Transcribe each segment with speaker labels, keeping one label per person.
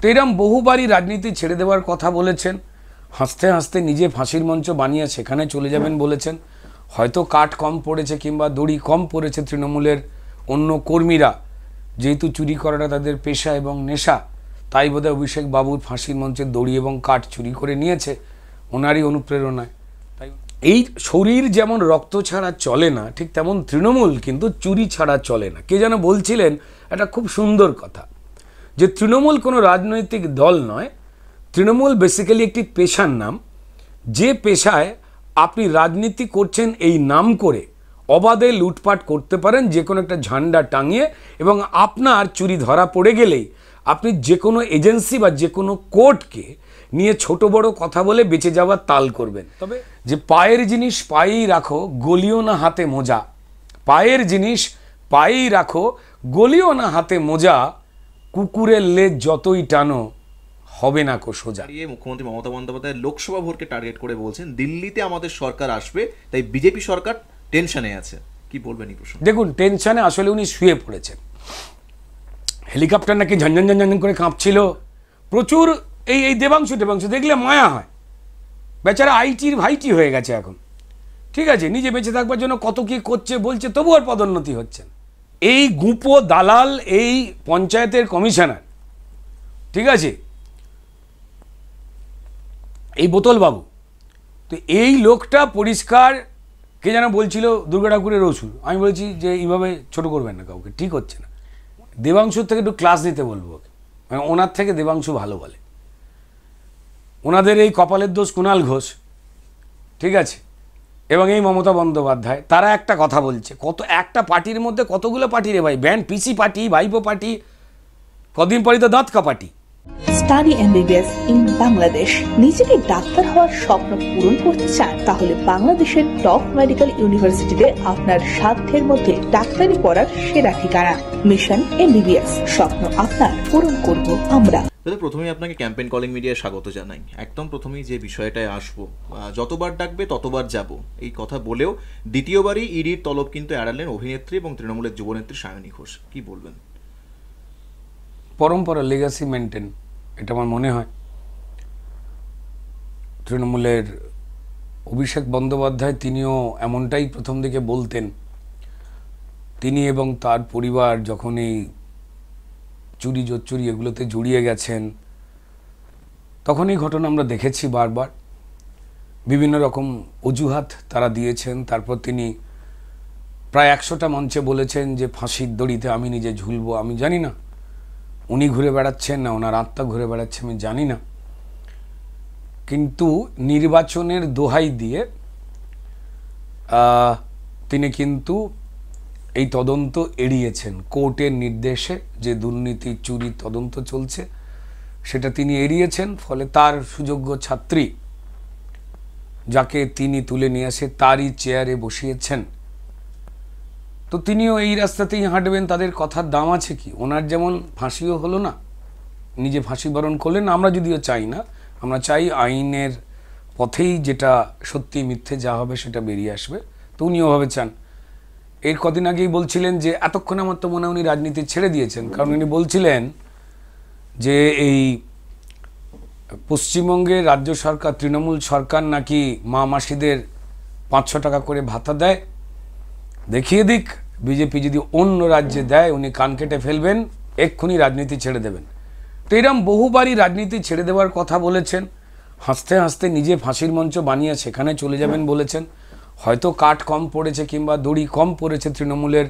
Speaker 1: তো এরম বহুবারই রাজনীতি ছেড়ে দেওয়ার কথা বলেছেন। হাসতে হাসতে নিজে ফাঁসির মঞ্চ বানিয়ে সেখানে চলে যাবেন বলেছেন। হয়তো কাঠ কম পড়েছে কিংবা দড়ি কম পড়েছে তৃণমূলের অন্য কর্মীরা। যেহেতু চুরি করাটা তাদের পেশা এবং নেশা তাই বোধহয় অভিষেক বাবুর ফাঁসির মঞ্চের দড়ি এবং কাঠ চুরি করে নিয়েছে ওনারই অনুপ্রেরণায়। তাই এই শরীর যেমন রক্ত ছাড়া চলে না ঠিক তেমন তৃণমূল কিন্তু চুরি ছাড়া চলে না। কে যেন বলছিলেন একটা খুব সুন্দর কথা। যে তৃণমূল কোনো রাজনৈতিক দল নয় তৃণমূল বেসিক্যালি একটি পেশার নাম। যে পেশায় আপনি রাজনীতি করছেন এই নাম করে অবাধে লুটপাট করতে পারেন যে কোনো একটা ঝান্ডা টাঙিয়ে এবং আপনার চুরি ধরা পড়ে গেলেই আপনি যে কোনো এজেন্সি বা যে কোনো কোর্টকে নিয়ে ছোট বড় কথা বলে বেঁচে যাওয়ার তাল করবেন। তবে যে পায়ের জিনিস পায়েই রাখো গলিও না হাতে মোজা। পায়ের জিনিস পায়েই রাখো গলিও না হাতে মোজা। কুকুরের লেজ যতই টানো হবে না কো সোজা।
Speaker 2: মুখ্যমন্ত্রী মমতা বন্দ্যোপাধ্যায় লোকসভা ভোটকে টার্গেট করে বলছেন দিল্লিতে আমাদের সরকার আসবে তাই বিজেপি সরকার টেনশনে আছে। কি বলবেন এই প্রসঙ্গে?
Speaker 1: দেখুন টেনশনে আসলে উনি শুয়ে পড়েছেন। হেলিকপ্টার নাকি ঝনঝন ঝনঝন করে কাঁপছিল। প্রচুর এই এই দেবাংশু দেবাংশু দেখলে মায়া হয়। বেচারা আইটির ভাইটি হয়ে গেছে এখন। ঠিক আছে নিজে বেঁচে থাকবার জন্য কত কি করছে বলছে তবু আর পদোন্নতি হচ্ছে না। এই গুপো দালাল, এই পঞ্চায়েতের কমিশনার, ঠিক আছে? এই বোতলবাবু, তো এই লোকটা পরিষ্কার, কে যেন বলছিল দুর্গা ঠাকুরের ওষুধ আমি বলছি যে এইভাবে ছোট করবেন না কাউকে, ঠিক হচ্ছে না। দেবাংশুর থেকে একটু ক্লাস নিতে বলব মানে ওনার থেকে দেবাংশু ভালো বলে। ওনাদের এই কপালের দোষ কুণাল ঘোষ, ঠিক আছে? এবং এই মমতা বন্দ্যোপাধ্যায়, তারা একটা কথা বলছে, কত একটা পার্টির মধ্যে কতগুলো পার্টি রে ভাই? ব্যান্ড, পিসি পার্টি, ভাইপো পার্টি, কদিন পরই তো দাঁতকা party.
Speaker 3: Study MBBS in Bangladesh. নিজেকে ডাক্তার হওয়ার স্বপ্ন পূরণ করতে চান তাহলে বাংলাদেশের টপ মেডিকেল ইউনিভার্সিটিতে আপনার সাধ্যের মধ্যে ডাক্তারি পড়ার সেরা ঠিকানা। মিশন এমবিবিএস স্বপ্ন আপনার পূরণ করব আমরা।
Speaker 2: দাদা প্রথমেই আপনাকে ক্যাম্পেইন কলিং মিডিয়ায় স্বাগত জানাই। একদম প্রথমেই যে বিষয়টায় আসব আহ, যতবার ডাকবে ততবার যাব। এই কথা বলেও দ্বিতীয়বারই ইডির তলব কিন্তু এড়ালেন অভিনেত্রী এবং তৃণমূলের যুবনেত্রী সায়নী ঘোষ। কি বলবেন?
Speaker 1: পরম্পরা লেগাসি মেনটেন এটা আমার মনে হয়। তৃণমূলের অভিষেক বন্দ্যোপাধ্যায় তিনিও এমনটাই প্রথম দিকে বলতেন। তিনি এবং তার পরিবার যখন এই চুরি জোচ্চুরি এগুলোতে জড়িয়ে গেছেন তখন এই ঘটনা আমরা দেখেছি বারবার। বিভিন্ন রকম অজুহাত তারা দিয়েছেন, তারপর তিনি প্রায় একশোটা মঞ্চে বলেছেন যে ফাঁসির দড়িতে আমি নিজে ঝুলবো, আমি জানি না। উনি ঘুরে বেড়াচ্ছেন না, ওনার আত্মা ঘুরে বেড়াচ্ছে, আমি জানি না। কিন্তু নির্বাচনের দোহাই দিয়ে তিনি কিন্তু এই তদন্ত এড়িয়েছেন। কোর্টের নির্দেশে যে দুর্নীতি, চুরি, তদন্ত চলছে, সেটা তিনি এড়িয়েছেন, ফলে তার সুযোগ্য ছাত্রী, যাকে তিনি তুলে নিয়ে আসে তারই চেয়ারে বসিয়েছেন তো তিনিও এই রাস্তাতেই হাঁটবেন, তাদের কথার দাম আছে কি? ওনার যেমন ফাঁসিও হলো না, নিজে ফাঁসি বরণ করলেন, আমরা যদিও চাই না, আমরা চাই আইনের পথেই যেটা সত্যি মিথ্যে যা হবে সেটা বেরিয়ে আসবে। তো উনি ওভাবে চান। এর কদিন আগেই বলছিলেন যে, এতক্ষণ আমার তো মনে উনি রাজনীতি ছেড়ে দিয়েছেন, কারণ উনি বলছিলেন যে, এই পশ্চিমবঙ্গে রাজ্য সরকার, তৃণমূল সরকার নাকি মা মাসিদের পাঁচশো টাকা করে ভাতা দেয় দেখিয়ে দিক, বিজেপি যদি অন্য রাজ্যে দেয়, উনি কান কেটে ফেলবেন, এক্ষুনি রাজনীতি ছেড়ে দেবেন। তো এরম বহুবারই রাজনীতি ছেড়ে দেওয়ার কথা বলেছেন, হাসতে হাসতে নিজে ফাঁসির মঞ্চ বানিয়ে সেখানে চলে যাবেন বলেছেন। হয়তো কাঠ কম পড়েছে কিংবা দড়ি কম পড়েছে তৃণমূলের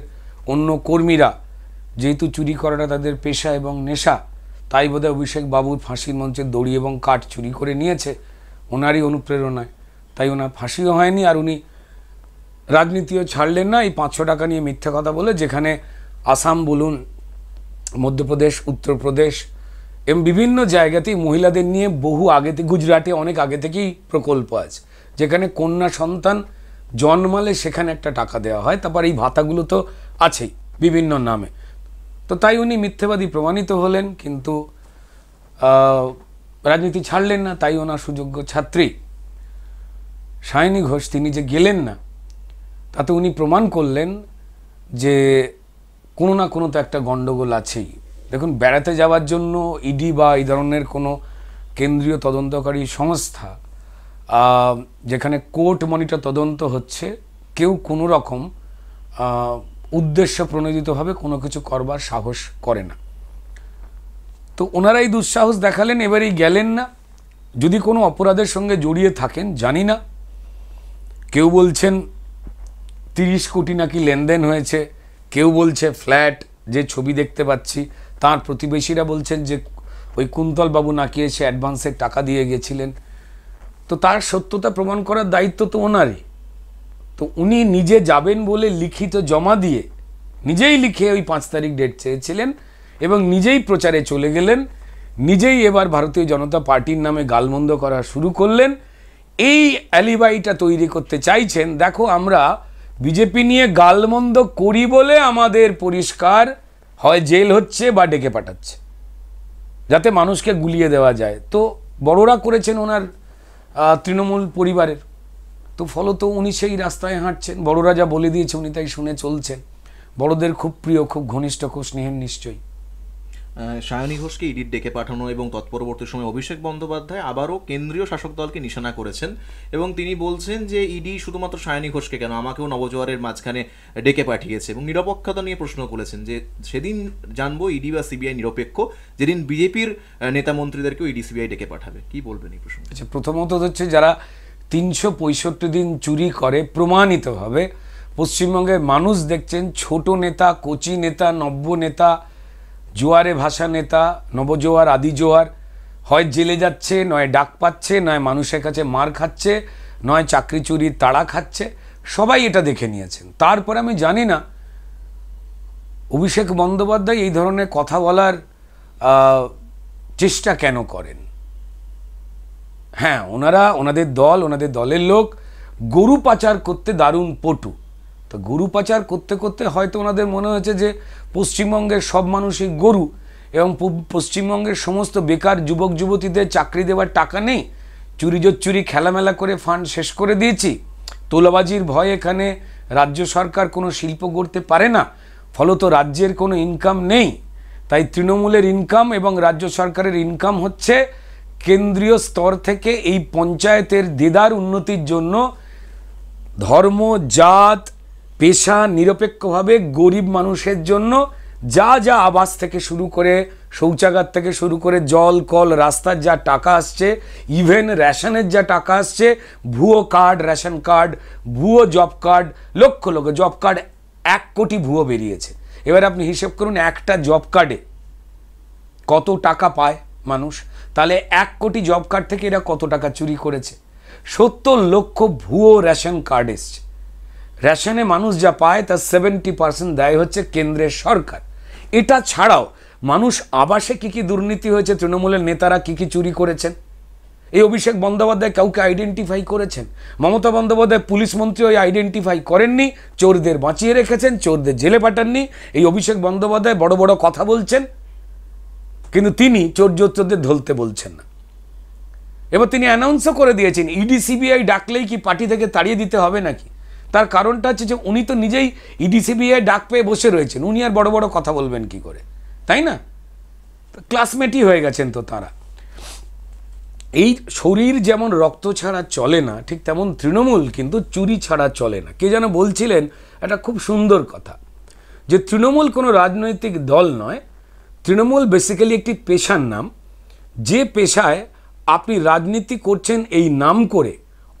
Speaker 1: অন্য কর্মীরা। যেহেতু চুরি করাটা তাদের পেশা এবং নেশা, তাই বোধহয় অভিষেক বাবুর ফাঁসির মঞ্চের দড়ি এবং কাঠ চুরি করে নিয়েছে। ওনারই অনুপ্রেরণায়। তাই ওনার ফাঁসিও হয়নি আর উনি রাজনীতিও ছাড়লেন না। এই পাঁচশো টাকা নিয়ে মিথ্যে কথা বলে যেখানে আসাম বলুন, মধ্যপ্রদেশ, উত্তরপ্রদেশ এবং বিভিন্ন জায়গাতেই মহিলাদের নিয়ে বহু আগে থেকে গুজরাটে অনেক আগে থেকেই প্রকল্প আছে। যেখানে কন্যা সন্তান জন্মালে সেখানে একটা টাকা দেওয়া হয়। তারপর এই ভাতাগুলো তো আছেই বিভিন্ন নামে। তো তাই উনি মিথ্যেবাদী প্রমাণিত হলেন, কিন্তু রাজনীতি ছাড়লেন না, তাই ওনার সুযোগ্য ছাত্রী সায়নী ঘোষ তিনি যে গেলেন না তাতে উনি প্রমাণ করলেন যে কোনো না কোনো তো একটা গণ্ডগোল আছেই। দেখুন, বেড়াতে যাওয়ার জন্য ইডি বা এই ধরনের কোনো কেন্দ্রীয় তদন্তকারী সংস্থা যেখানে কোর্ট মনিটর তদন্ত হচ্ছে, কেউ কোনো রকম উদ্দেশ্য প্রণোদিতভাবে কোনো কিছু করবার সাহস করে না। তো ওনারা এই দুঃসাহস দেখালেন, এবারেই গেলেন না। যদি কোনো অপরাধের সঙ্গে জড়িয়ে থাকেন, জানি না। কেউ বলছেন তিরিশ কোটি নাকি লেনদেন হয়েছে। কেউ বলছে ফ্ল্যাট যে ছবি দেখতে পাচ্ছি, তার প্রতিবেশীরা বলছেন যে ওই কুন্তলবাবু নাকি এসে অ্যাডভান্সের টাকা দিয়ে গেছিলেন। তো তার সত্যতা প্রমাণ করার দায়িত্ব তো ওনারই। তো উনি নিজে যাবেন বলে লিখিত জমা দিয়ে নিজেই লিখে ওই পাঁচ তারিখ ডেট চেয়েছিলেন এবং নিজেই প্রচারে চলে গেলেন, নিজেই এবার ভারতীয় জনতা পার্টির নামে গালমন্দ করা শুরু করলেন। এই অ্যালিবাইটা তৈরি করতে চাইছেন, দেখো আমরা বিজেপি নিয়ে গালমন্দ করি বলে আমাদের পরিষ্কার হয় জেল হচ্ছে বা ডেকে পাঠাচ্ছে, যাতে মানুষকে গুলিয়ে দেওয়া যায়। তো বড়রা করেছেন ওনার তৃণমূল পরিবারের। তো ফলত উনি সেই রাস্তায় হাঁটছেন। বড়রা যা বলে দিয়েছে উনি তাই শুনে চলছেন। বড়দের খুব প্রিয়, খুব ঘনিষ্ঠ, খুব স্নেহের নিশ্চয়ই।
Speaker 2: সায়নী ঘোষকে ইডির ডেকে পাঠানো এবং তৎপরবর্তী সময় অভিষেক বন্দ্যোপাধ্যায় আবারও কেন্দ্রীয় শাসক দলকে নিশানা করেছেন এবং তিনি বলছেন যে ইডি শুধুমাত্র সায়নী ঘোষকে কেন? আমাকেও নবজোয়ারের মাঝখানে ডেকে পাঠিয়েছে এবং নিরপেক্ষতা নিয়ে প্রশ্ন করেছেন যে সেদিন জানব ইডি বা সিবিআই নিরপেক্ষ, যেদিন বিজেপির নেতা মন্ত্রীদেরকেও ইডি সিবিআই ডেকে পাঠাবে। কি বলবেন এই প্রসঙ্গে?
Speaker 1: আচ্ছা প্রথমত হচ্ছে যারা তিনশো পঁয়ষট্টি দিন চুরি করে প্রমাণিতভাবে পশ্চিমবঙ্গের মানুষ দেখছেন ছোট নেতা, কচি নেতা, নব্য নেতা জোয়ারে ভাষা নেতা, নবজোয়ার আদি জোয়ার হয় জেলে যাচ্ছে, নয় ডাক পাচ্ছে, নয় মানুষের কাছে মার খাচ্ছে, নয় চাকরি চুরির তাড়া খাচ্ছে। সবাই এটা দেখে নিয়েছেন। তারপরে আমি জানি না, অভিষেক বন্দ্যোপাধ্যায় এই ধরনের কথা বলার চেষ্টা কেন করেন? হ্যাঁ ওনারা, ওনাদের দল, ওনাদের দলের লোক, গরু পাচার করতে দারুণ পটু। তো গরু পাচার করতে করতে হয়তো ওনাদের মনে হয়েছে যে পশ্চিমবঙ্গের সব মানুষই গরু এবং পশ্চিমবঙ্গের সমস্ত বেকার যুবক যুবতীদের চাকরি দেওয়ার টাকা নেই। চুরি চুরি খেলামেলা করে ফান্ড শেষ করে দিয়েছি। তোলাবাজির ভয় এখানে রাজ্য সরকার কোনো শিল্প গড়তে পারে না। ফলত রাজ্যের কোনো ইনকাম নেই। তাই তৃণমূলের ইনকাম এবং রাজ্য সরকারের ইনকাম হচ্ছে কেন্দ্রীয় স্তর থেকে এই পঞ্চায়েতের দেদার উন্নতির জন্য ধর্ম, জাত পেশা নিরপেক্ষভাবে গরিব মানুষের জন্য যা যা আবাস থেকে শুরু করে, শৌচাগার থেকে শুরু করে, জল, কল, রাস্তার যা টাকা আসছে ইভেন রেশনের যা টাকা আসছে, ভুয়ো কার্ড, রেশন কার্ড, ভুয়ো job card, lakh lakh job card, এক কোটি ভুয়ো বেরিয়েছে। এবার আপনি হিসেব করুন একটা জব কার্ডে কত টাকা পায় মানুষ? তাহলে এক কোটি জব কার্ড থেকে এরা কত টাকা চুরি করেছে? সত্তর লক্ষ ভুয়ো রেশন কার্ড এসছে। রেশনে মানুষ যা পায় তার সেভেন্টি পার্সেন্ট দেয় হচ্ছে কেন্দ্রের সরকার। এটা ছাড়াও মানুষ আবাসে কি কি দুর্নীতি হয়েছে, তৃণমূলের নেতারা কি কি চুরি করেছেন? এই অভিষেক বন্দ্যোপাধ্যায় কাউকে আইডেন্টিফাই করেছেন? মমতা বন্দ্যোপাধ্যায় পুলিশ মন্ত্রী ওই আইডেন্টিফাই করেননি, চোরদের বাঁচিয়ে রেখেছেন, চোরদের জেলে পাঠাননি, এই অভিষেক বন্দ্যোপাধ্যায় বড় বড় কথা বলছেন, কিন্তু তিনি চোর চোরদের ধলতে বলছেন না। এবার তিনি অ্যানাউন্সও করে দিয়েছেন ইডি সিবিআই ডাকলেই কি পার্টি থেকে তাড়িয়ে দিতে হবে নাকি? তার কারণটা হচ্ছে যে উনি তো নিজেই ইডি সিবিআই ডাক পেয়ে বসে রয়েছেন। উনি আর বড় বড় কথা বলবেন কি করে? তাই না? ক্লাসমেটই হয়ে গেছেন তো তারা। এই শরীর যেমন রক্ত ছাড়া চলে না, ঠিক তেমন তৃণমূল কিন্তু চুরি ছাড়া চলে না। কে যেন বলছিলেন একটা খুব সুন্দর কথা, যে তৃণমূল কোনো রাজনৈতিক দল নয়, তৃণমূল বেসিক্যালি একটি পেশার নাম। যে পেশায় আপনি রাজনীতি করছেন এই নাম করে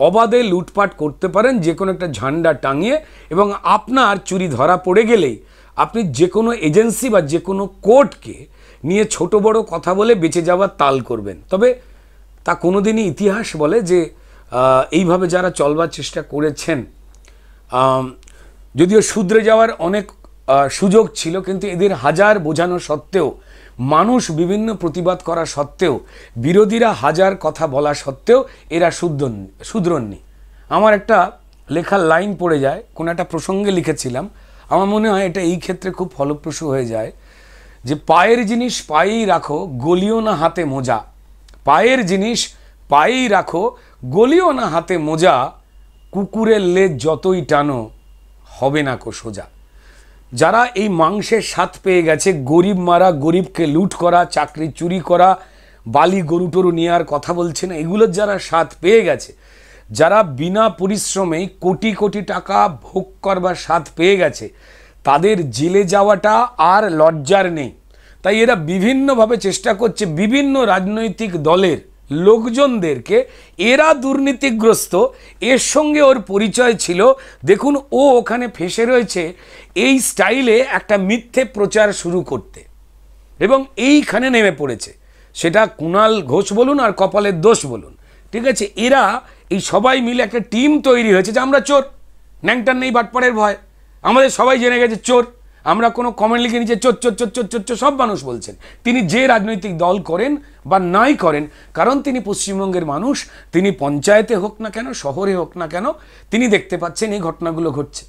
Speaker 1: অবাধে লুটপাট করতে পারেন, যে কোনো একটা ঝান্ডা টাঙিয়ে, এবং আপনার চুরি ধরা পড়ে গেলেই আপনি যে কোনো এজেন্সি বা যে কোনো কোর্টকে নিয়ে ছোট বড় কথা বলে বেঁচে যাওয়ার তাল করবেন। তবে তা কোনোদিনই ইতিহাস বলে যে এইভাবে যারা চলবার চেষ্টা করেছেন যদিও শুধরে যাওয়ার অনেক সুযোগ ছিল, কিন্তু এদের হাজার বোঝানো সত্ত্বেও মানুষ বিভিন্ন প্রতিবাদ করা সত্ত্বেও, বিরোধীরা হাজার কথা বলা সত্ত্বেও এরা শুদ্ধন শুধরননি। আমার একটা লেখার লাইন পড়ে যায়, কোনো একটা প্রসঙ্গে লিখেছিলাম। আমার মনে হয় এটা এই ক্ষেত্রে খুব ফলপ্রসূ হয়ে যায় যে পায়ের জিনিস পায়েই রাখো, গলিও না হাতে মোজা। পায়ের জিনিস পায়েই রাখো, গলিও না হাতে মোজা। কুকুরের লেজ যতই টানো, হবে না কো সোজা। যারা এই মাংসের স্বাদ পেয়ে গেছে, গরিব মারা গরিবকে লুট করা, চাকরি চুরি করা, বালি গরু টরু নেওয়ার কথা বলছে না এগুলোর যারা স্বাদ পেয়ে গেছে, যারা বিনা পরিশ্রমে কোটি কোটি টাকা ভোগ করবার স্বাদ পেয়ে গেছে, তাদের জেলে যাওয়াটা আর লজ্জার নেই। তাই এরা বিভিন্নভাবে চেষ্টা করছে বিভিন্ন রাজনৈতিক দলের লোকজনদেরকে, এরা দুর্নীতিগ্রস্ত, এর সঙ্গে ওর পরিচয় ছিল। দেখুন, ও ওখানে ফেসে রয়েছে, এই স্টাইলে একটা মিথ্যে প্রচার শুরু করতে। এবং এইখানে নেমে পড়েছে। সেটা কুণাল ঘোষ বলুন আর কপালের দোষ বলুন। ঠিক আছে, এরা এই সবাই মিলে একটা টিম তৈরি হয়েছে যে আমরা চোর। ন্যাংটার নেই, বাটপাড়ের ভয়। আমাদের সবাই জেনে গেছে চোর। আমরা কোনো কমেন্ট লিখে নিচে চোর চোর চোর চোর চোর চোর, সব মানুষ বলছেন। তিনি যে রাজনৈতিক দল করেন বা নাই করেন, কারণ তিনি পশ্চিমবঙ্গের মানুষ, তিনি পঞ্চায়েতে হোক না কেন, শহরে হোক না কেন, তিনি দেখতে পাচ্ছেন এই ঘটনাগুলো ঘটছে।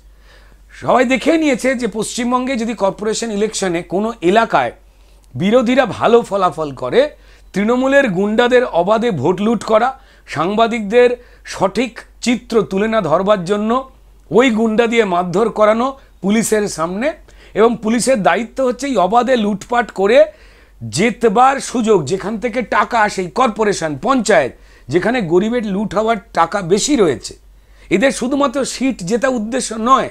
Speaker 1: সবাই দেখে নিয়েছে যে পশ্চিমবঙ্গে যদি কর্পোরেশন ইলেকশনে কোনো এলাকায় বিরোধীরা ভালো ফলাফল করে, তৃণমূলের গুন্ডাদের অবাধে ভোট লুট করা, সাংবাদিকদের সঠিক চিত্র তুলে না ধরবার জন্য ওই গুন্ডা দিয়ে মারধর করানো পুলিশের সামনে এবং পুলিশের দায়িত্ব হচ্ছে এই অবাধে লুটপাট করে জেতবার সুযোগ, যেখান থেকে টাকা আসে কর্পোরেশন, পঞ্চায়েত, যেখানে গরিবের লুট হওয়ার টাকা বেশি রয়েছে। এদের শুধুমাত্র সিট জেতা উদ্দেশ্য নয়,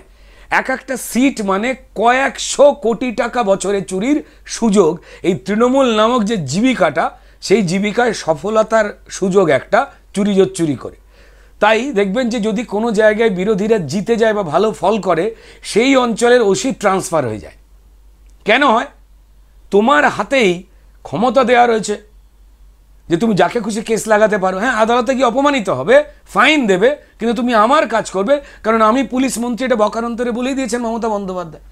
Speaker 1: এক একটা সিট মানে কয়েকশো কোটি টাকা বছরে চুরির সুযোগ। এই তৃণমূল নামক যে জীবিকাটা, সেই জীবিকায় সফলতার সুযোগ একটা, চুরি চুরি করে। তাই দেখবেন যে যদি কোনো জায়গায় বিরোধীরা জিতে যায় বা ভালো ফল করে, সেই অঞ্চলের ওসি ট্রান্সফার হয়ে যায়। কেন হয়? তোমার হাতেই ক্ষমতা দেওয়া রয়েছে। যে তুমি যাকে খুশি কেস লাগাতে পারো। হ্যাঁ আদালতে গিয়ে অপমানিত হবে, ফাইন দেবে, কিন্তু তুমি আমার কাজ করবে, কারণ আমি পুলিশ মন্ত্রী এটা বকারন্তরে বলেই দিয়েছেন মমতা বন্দ্যোপাধ্যায়।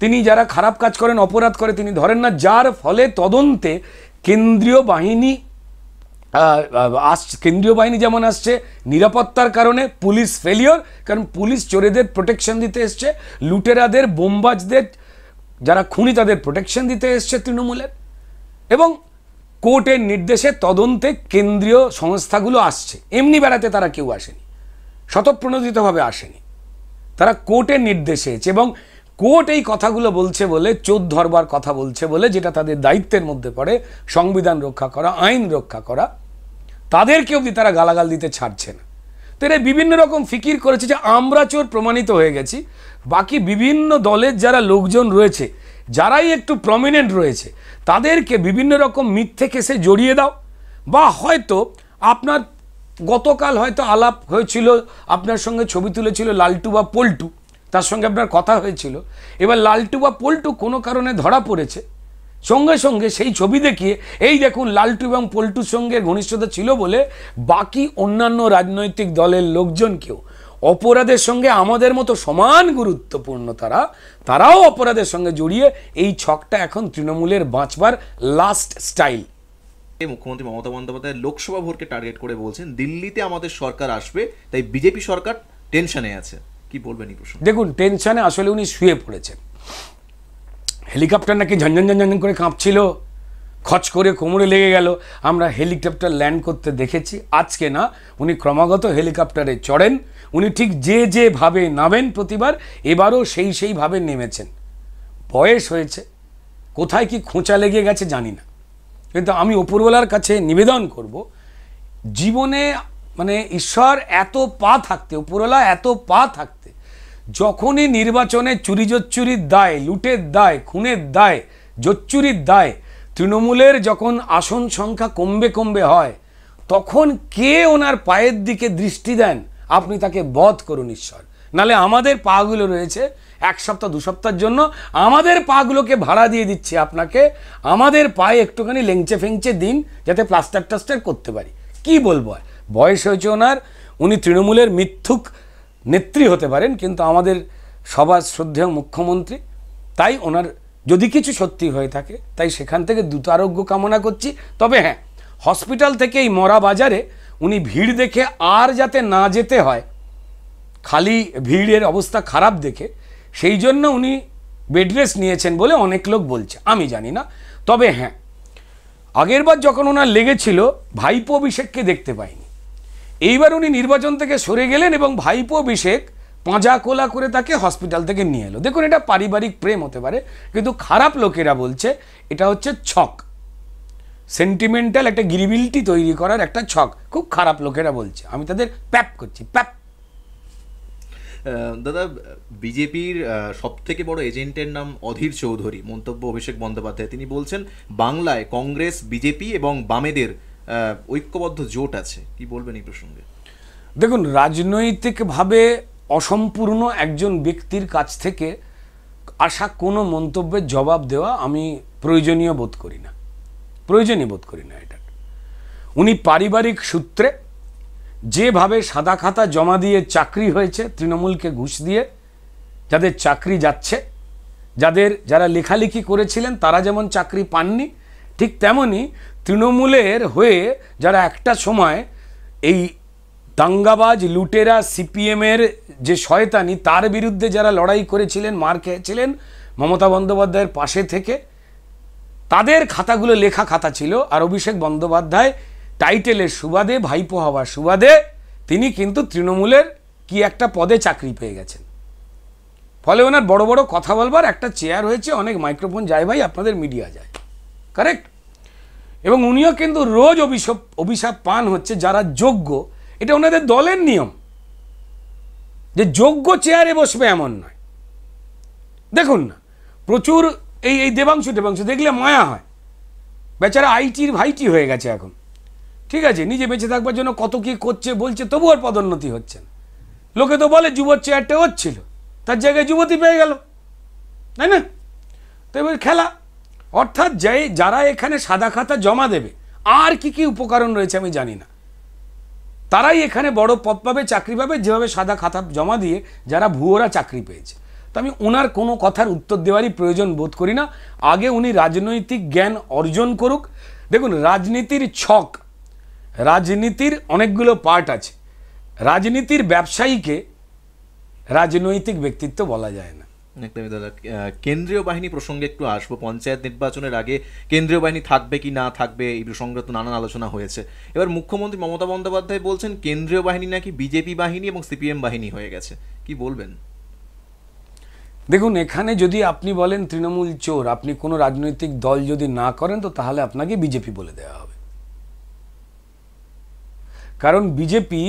Speaker 1: তিনি যারা খারাপ কাজ করেন, অপরাধ করে, তিনি ধরেন না, যার ফলে তদন্তে কেন্দ্রীয় বাহিনী আসছে, কেন্দ্রীয় বাহিনী যেমন আসছে, নিরাপত্তার কারণে পুলিশ ফেলিওর কারণ পুলিশ চোরেদের প্রোটেকশন দিতে এসছে, লুটেরাদের, বোমবাজদের, যারা খুনি তাদের প্রোটেকশন দিতে এসছে তৃণমূলের। এবং কোর্টের নির্দেশে তদন্তে কেন্দ্রীয় সংস্থাগুলো আসছে। এমনি বেড়াতে তারা কেউ আসেনি, স্বতঃপ্রণোদিতভাবে আসেনি। তারা কোর্টের নির্দেশে এসেছে এবং কোর্ট এই কথাগুলো বলছে বলে চোদ ধরবার কথা বলছে বলে, যেটা তাদের দায়িত্বের মধ্যে পড়ে, সংবিধান রক্ষা করা, আইন রক্ষা করা। তাদেরকে অবধি তারা গালাগাল দিতে ছাড়ছে না তো এরা বিভিন্ন রকম ফিকির করেছে যে আমরা চোর প্রমাণিত হয়ে গেছি। বাকি বিভিন্ন দলের যারা লোকজন রয়েছে, যারাই একটু প্রমিনেন্ট রয়েছে, তাদেরকে বিভিন্ন রকম মিথ্যে কেসে জড়িয়ে দাও। বা হয়তো আপনার গতকাল হয়তো আলাপ হয়েছিল, আপনার সঙ্গে ছবি তুলেছিল লালটু বা পল্টু, তার সঙ্গে আপনার কথা হয়েছিল। এবার লালটু বা পল্টু কোনো কারণে ধরা পড়েছে সঙ্গে সঙ্গে সেই ছবি দেখিয়ে এই দেখুন লালটু এবং পল্টুর সঙ্গে ঘনিষ্ঠতা ছিল বলে বাকি অন্যান্য রাজনৈতিক দলের লোকজনকেও অপরাধের সঙ্গে আমাদের মতো সমান গুরুত্বপূর্ণ তারা তারাও অপরাধের সঙ্গে জড়িয়ে এই ছকটা এখন তৃণমূলের বাঁচবার লাস্ট স্টাইল
Speaker 2: মুখ্যমন্ত্রী মমতা বন্দ্যোপাধ্যায় লোকসভা ভোটকে টার্গেট করে বলছেন দিল্লিতে আমাদের সরকার আসবে তাই বিজেপি সরকার টেনশনে আছে। কি বলবেন এই
Speaker 1: দেখুন টেনশনে আসলে উনি শুয়ে পড়েছেন। হেলিকপ্টার নাকি ঝনঝন ঝনঝন করে কাঁপছিল। খচ করে কোমরে লেগে গেল। আমরা হেলিকপ্টার ল্যান্ড করতে দেখেছি। আজকে না, উনি ক্রমাগত হেলিকপ্টারে চড়েন। উনি ঠিক যে যেভাবে নামেন প্রতিবার, এবারও সেই সেইভাবে নেমেছেন। বয়স হয়েছে। কোথায় কি খোঁচা লেগে গেছে জানি না। কিন্তু আমি ওপরওয়ালার কাছে নিবেদন করব, জীবনে মানে ঈশ্বর এত পা থাকতে উপরওয়ালা এত পা থাকতে যখনই নির্বাচনে চুরি জচ্চুরির দায়, লুটের দায়, খুনের দায়, জচ্চুরির দায়, তৃণমূলের যখন আসন সংখ্যা কমবে কমবে হয়, তখন কে ওনার পায়ের দিকে দৃষ্টি দেন? আপনি তাকে বধ করুন ঈশ্বর। নালে আমাদের পাগুলো রয়েছে, এক সপ্তাহ, দু সপ্তাহের জন্য আমাদের পাগুলোকে ভাড়া দিয়ে দিচ্ছে আপনাকে। আমাদের পায়ে একটুখানি লেংচে ফেংচে দিন, যাতে প্লাস্টার টাস্টার করতে পারি। কি বলব? বয়স হয়েছে ওনার, উনি তৃণমূলের মিথ্যুক নেত্রী হতে পারেন, কিন্তু আমাদের সবার শ্রদ্ধেয় মুখ্যমন্ত্রী, তাই ওনার যদি কিছু সত্যি হয়ে থাকে, তাই সেখান থেকে দ্রুত আরোগ্য কামনা করছি। তবে হ্যাঁ হসপিটাল থেকে এই মরা বাজারে উনি ভিড় দেখে আর যাতে না যেতে হয়, খালি ভিড়ের অবস্থা খারাপ দেখে, সেই জন্য উনি বেড রেস্ট নিয়েছেন বলে অনেক লোক বলছে। আমি জানি না। তবে হ্যাঁ আগেরবার যখন ওনার লেগেছিল, ভাইপো অভিষেককে দেখতে পাইনি। এইবার উনি নির্বাচন থেকে সরে গেলেন এবং ভাইপো অভিষেক পাঁজা কোলা করে তাকে হসপিটাল থেকে নিয়ে এলো। দেখুন, এটা পারিবারিক প্রেম হতে পারে, কিন্তু খারাপ লোকেরা বলছে এটা হচ্ছে ছক। সেন্টিমেন্টাল একটা গিরিবিলিটি তৈরি করার একটা ছক। খুব খারাপ লোকেরা বলছে। আমি তাদের প্যাপ করছি, প্যাপ।
Speaker 2: দাদা, বিজেপির সব থেকে বড় এজেন্টের নাম অধীর চৌধুরী, মন্তব্য অভিষেক বন্দ্যোপাধ্যায়। তিনি বলছেন, বাংলায় কংগ্রেস, বিজেপি এবং বামেদের ঐক্যবদ্ধ জোট আছে, কি বলবেন এই প্রসঙ্গে?
Speaker 1: দেখুন, রাজনৈতিকভাবে অসম্পূর্ণ একজন ব্যক্তির কাছ থেকে আসা কোনো মন্তব্যের জবাব দেওয়া আমি প্রয়োজনীয় বোধ করি না। প্রয়োজনীয় বোধ করি না এটা। উনি পারিবারিক সূত্রে যেভাবে সাদা খাতা জমা দিয়ে চাকরি হয়েছে, তৃণমূলকে ঘুষ দিয়ে, যাদের চাকরি যাচ্ছে, যাদের যারা লেখালেখি করেছিলেন, তারা যেমন চাকরি পাননি, ঠিক তেমনি তৃণমূলের হয়ে যারা একটা সময় এই দাঙ্গাবাজ লুটেরা সিপিএমের যে শয়তানি, তার বিরুদ্ধে যারা লড়াই করেছিলেন, মার খেয়েছিলেন মমতা বন্দ্যোপাধ্যায়ের পাশে থেকে, তাদের খাতাগুলো লেখা খাতা ছিল। আর অভিষেক বন্দ্যোপাধ্যায় টাইটেলের সুবাদে, ভাইপো হওয়ার সুবাদে তিনি কিন্তু তৃণমূলের কি একটা পদে চাকরি পেয়ে গেছেন। ফলে ওনার বড় বড় কথা বলবার একটা চেয়ার হয়েছে, অনেক মাইক্রোফোন যায় ভাই, আপনাদের মিডিয়া যায়। কারেক্ট এবং উনিও কিন্তু রোজ অভিশাপ অভিশাপ পান হচ্ছে যারা যোগ্য। এটা ওনাদের দলের নিয়ম। যে যোগ্য চেয়ারে বসবে এমন নয়। দেখুন না, প্রচুর এই এই দেবাংশু দেবাংশু, দেখলে মায়া হয়। বেচারা আইটির ভাইটি হয়ে গেছে এখন। ঠিক আছে, নিজে বেঁচে থাকবার জন্য কত কি করছে, বলছে তবু আর পদোন্নতি হচ্ছে না। লোকে তো বলে যুবর চেয়ারটা হচ্ছিল তার জায়গায় যুবতী পেয়ে গেল। তাই না? তো এবার খেলা। অর্থাৎ যে যারা এখানে সাদা খাতা জমা দেবে, আর কি কি উপকরণ রয়েছে আমি জানি না। তারাই এখানে বড় পদ পাবে, চাকরি পাবে, যেভাবে সাদা খাতা জমা দিয়ে যারা ভুয়োরা চাকরি পেয়েছে। তো আমি ওনার কোনো কথার উত্তর দেওয়ারই প্রয়োজন বোধ করি না। আগে উনি রাজনৈতিক জ্ঞান অর্জন করুক। দেখুন, রাজনীতির ছক, রাজনীতির অনেকগুলো পার্ট আছে। রাজনীতির ব্যবসায়ীকে রাজনৈতিক ব্যক্তিত্ব বলা যায় না।
Speaker 2: একদমই দাদা কেন্দ্রীয় বাহিনী প্রসঙ্গে একটু আসব। পঞ্চায়েত নির্বাচনের আগে কেন্দ্রীয় বাহিনী থাকবে কি না থাকবে এই প্রসঙ্গে তো নানান আলোচনা হয়েছে। এবার মুখ্যমন্ত্রী মমতা বন্দ্যোপাধ্যায় বলছেন, কেন্দ্রীয় বাহিনী নাকি বিজেপি বাহিনী এবং সিপিএম বাহিনী হয়ে গেছে। কি বলবেন?
Speaker 1: দেখুন, এখানে যদি আপনি বলেন তৃণমূল চোর, আপনি কোনো রাজনৈতিক দল যদি না করেন, তো তাহলে আপনাকে বিজেপি বলে দেওয়া হবে। কারণ বিজেপি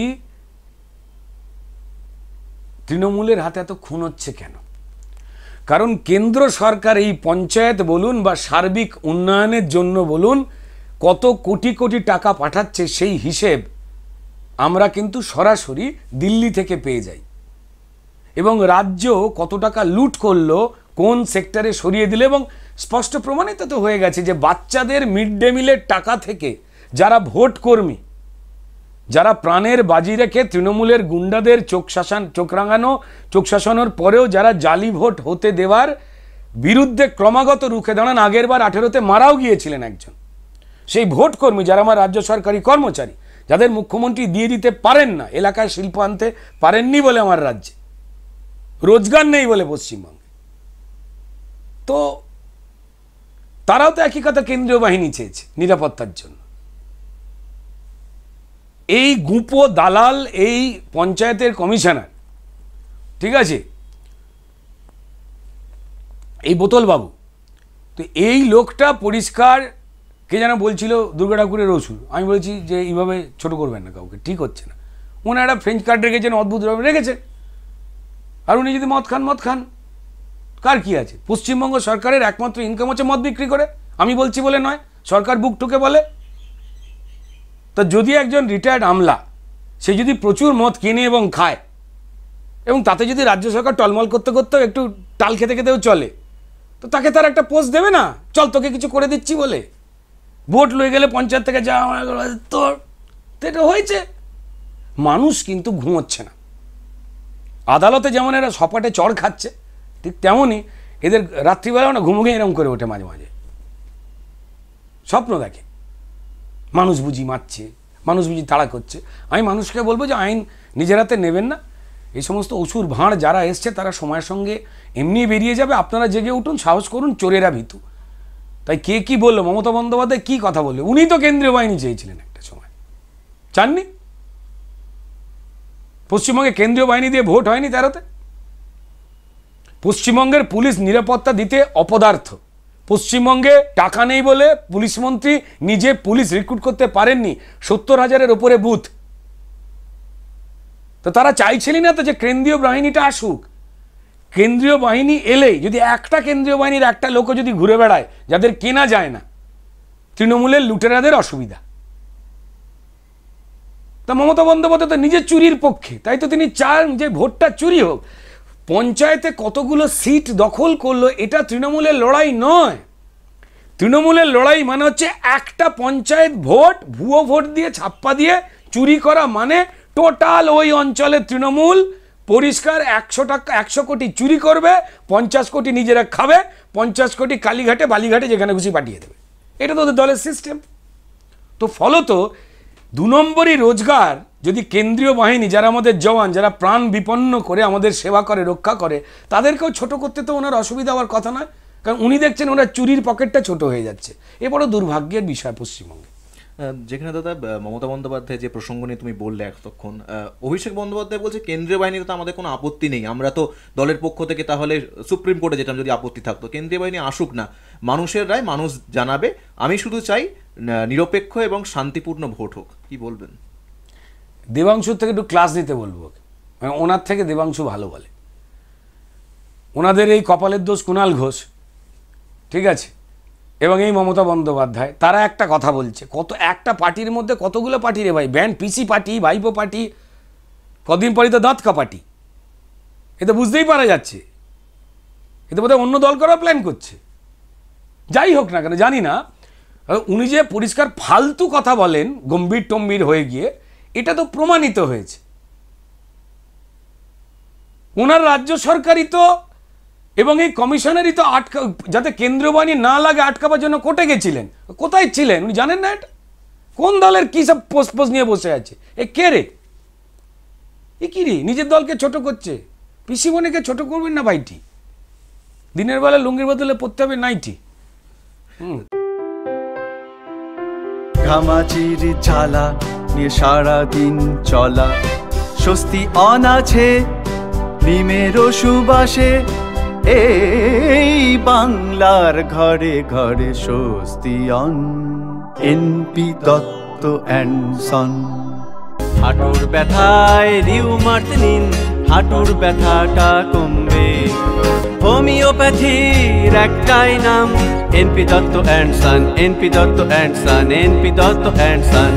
Speaker 1: তৃণমূলের হাতে এত খুন হচ্ছে কেন? কারণ কেন্দ্র সরকার এই পঞ্চায়েত বলুন বা সার্বিক উন্নয়নের জন্য বলুন, কত কোটি কোটি টাকা পাঠাচ্ছে সেই হিসেব আমরা কিন্তু সরাসরি দিল্লি থেকে পেয়ে যাই। এবং রাজ্য কত টাকা লুট করল, কোন সেক্টরে সরিয়ে দিলে এবং স্পষ্ট প্রমাণিত তো হয়ে গেছে যে বাচ্চাদের মিড ডে মিলের টাকা থেকে যারা ভোট কর্মী যারা প্রাণের বাজি রেখে তৃণমূলের গুন্ডাদের চোখ শাসান, চোখ রাঙানো, চোখ শাসানোর পরেও যারা জালি ভোট হতে দেওয়ার বিরুদ্ধে ক্রমাগত রুখে দাঁড়ান, আগের বার আঠেরোতে মারাও গিয়েছিলেন একজন। সেই ভোট কর্মী যারা আমার রাজ্য সরকারি কর্মচারী, যাদের মুখ্যমন্ত্রী দিয়ে দিতে পারেন না, এলাকায় শিল্প আনতে পারেননি বলে আমার রাজ্যে। রোজগার নেই বলে পশ্চিমবঙ্গে। তো তারাও তো একই কথা কেন্দ্রীয় বাহিনী চেয়েছে নিরাপত্তার জন্য। এই গুঁপো দালাল, এই পঞ্চায়েতের কমিশনার, ঠিক আছে? এই বোতলবাবু, তো এই লোকটা পরিষ্কার, কে যেন বলছিল, দুর্গা ঠাকুরের ওষুধ আমি বলছি যে, এইভাবে ছোট করবেন না কাউকে, ঠিক হচ্ছে না। একটা ফ্রেঞ্চ কার্ড রেখেছেন, অদ্ভুতভাবে রেখেছেন। আর উনি যদি মদ খান মদ খান, কার কি আছে? পশ্চিমবঙ্গ সরকারের একমাত্র ইনকাম হচ্ছে মদ বিক্রি করে। আমি বলছি বলে নয়, সরকার বুক ঠুকে বলে। তা যদি একজন রিটায়ার্ড আমলা, সে যদি প্রচুর মদ কিনে এবং খায়, এবং তাতে যদি রাজ্য সরকার টলমল করতে করতেও একটু টাল খেতে খেতেও চলে, তো তাকে তার একটা পোস্ট দেবে না? চল তোকে কিছু করে দিচ্ছি বলে। ভোট লয়ে গেলে পঞ্চায়েত থেকে যা তোর, তো এটা হয়েছে। মানুষ কিন্তু ঘুমোচ্ছে না। আদালতে যেমন এরা সপাটে চড় খাচ্ছে, ঠিক তেমনই এদের রাত্রিবেলাও না ঘুমুকে এরকম করে ওঠে মাঝে মাঝে। স্বপ্ন দেখে। মানুষ বুঝি মারছে, মানুষ বুঝি তাড়া করছে। আমি মানুষকে বলব যে আইন নিজের হাতে নেবেন না। এই সমস্ত অসুর ভাঁড় যারা এসছে, তারা সময়ের সঙ্গে এমনি বেরিয়ে যাবে। আপনারা জেগে উঠুন, সাহস করুন, চোরেরা ভীতু। তাই কে কি বলল? মমতা বন্দ্যোপাধ্যায় কী কথা বলল? উনি তো কেন্দ্রীয় বাহিনী চেয়েছিলেন একটা সময়। চাননি? পশ্চিমবঙ্গে কেন্দ্রীয় বাহিনী দিয়ে ভোট হয়নি তেরোতে? পশ্চিমবঙ্গের পুলিশ নিরাপত্তা দিতে অপদার্থ। পশ্চিমবঙ্গে টাকা নেই বলে পুলিশ মন্ত্রী নিজে পুলিশ রিক্রুট করতে পারেননি। সত্তর হাজারের ওপরে বুথ। তো তারা চাইছিলেন না তো যে কেন্দ্রীয় বাহিনীটা আসুক। কেন্দ্রীয় বাহিনী এলেই যদি একটা কেন্দ্রীয় বাহিনীর একটা লোকও যদি ঘুরে বেড়ায়, যাদের কেনা যায় না, তৃণমূলের লুটেরাদের অসুবিধা। তা মমতা বন্দ্যোপাধ্যায় তো নিজের চুরির পক্ষে, তাই তো তিনি চান যে ভোটটা চুরি হোক। পঞ্চায়েতে কতগুলো সিট দখল করল, এটা তৃণমূলের লড়াই নয়। তৃণমূলের লড়াই মানে হচ্ছে একটা পঞ্চায়েত ভোট, ভুয়ো ভোট দিয়ে ছাপ্পা দিয়ে চুরি করা মানে টোটাল ওই অঞ্চলের তৃণমূল পরিষ্কার একশো টাকা, একশো কোটি চুরি করবে, পঞ্চাশ কোটি নিজেরা খাবে, পঞ্চাশ কোটি কালীঘাটে, বালিঘাটে যেখানে খুশি পাঠিয়ে দেবে। এটা তো ওদের দলের সিস্টেম তো ফলত দু নম্বরই রোজগার যদি কেন্দ্রীয় বাহিনী যারা আমাদের জওয়ান, যারা প্রাণ বিপন্ন করে আমাদের সেবা করে, রক্ষা করে, তাদেরকেও ছোট করতে তো ওনার অসুবিধা হওয়ার কথা নয়। কারণ উনি দেখছেন ওনার চুরির পকেটটা ছোট হয়ে যাচ্ছে। এ বড় দুর্ভাগ্যের বিষয় পশ্চিমবঙ্গে।
Speaker 2: যেখানে দাদা মমতা বন্দ্যোপাধ্যায় যে প্রসঙ্গ নিয়ে তুমি বললে এতক্ষণ অভিষেক বন্দ্যোপাধ্যায় বলছে, কেন্দ্রীয় বাহিনীতে তো আমাদের কোনো আপত্তি নেই। আমরা তো দলের পক্ষ থেকে তাহলে সুপ্রিম কোর্টে যেতাম যদি আপত্তি থাকতো। কেন্দ্রীয় বাহিনী আসুক না, মানুষের রায় মানুষ জানাবে। আমি শুধু চাই নিরপেক্ষ এবং শান্তিপূর্ণ ভোট হোক। কি বলবেন?
Speaker 1: দেবাংশুর থেকে একটু ক্লাস নিতে বলব মানে ওনার থেকে দেবাংশু ভালো বলে। ওনাদের এই কপালের দোষ কুণাল ঘোষ, ঠিক আছে? এবং এই মমতা বন্দ্যোপাধ্যায়, তারা একটা কথা বলছে, কত একটা পার্টির মধ্যে কতগুলো পার্টি রে ভাই? ব্যান্ড, পিসি পার্টি, ভাইপো পার্টি, কদিন পরই তো দাঁতকা পার্টি এ তো বুঝতেই পারা যাচ্ছে। এতে বোধহয় অন্য দল করার প্ল্যান করছে। যাই হোক না কেন, জানি না। উনি যে পরিষ্কার ফালতু কথা বলেন, গম্ভীর টম্ভীর হয়ে গিয়ে এটা তো প্রমাণিত হয়েছে। ওনার রাজ্য সরকারই তো এবং এই কমিশনারই তো আটকা, যাতে কেন্দ্রীয় বাহিনী না লাগে আটকাবার জন্য কোটে গেছিলেন। কোথায় ছিলেন? উনি জানেন না এটা? কোন দলের কি সব পোস্ট পোস্ট নিয়ে বসে আছে? এ কে রে? এ কি রে? নিজের দলকে ছোট করছে। পিসি বোনেকে ছোট করবেন না ভাইটি? দিনের বেলা লুঙ্গির বদলে পড়তে হবে নাইটি। হুম।
Speaker 4: ঘামাচির জ্বালা নিয়ে সারাদিন চলা। স্বস্তি অনাছে নিমের সুবাসে। এই বাংলার ঘরে ঘরে স্বস্তি on. NP Dutta and son হাঁটুর ব্যথায় রিউমার্ট নিন, হাঁটুর ব্যথাটা কমবে। হোমিওপ্যাথির একটাই নাম NP Dutta and son NP Dutta and son NP Dutta and son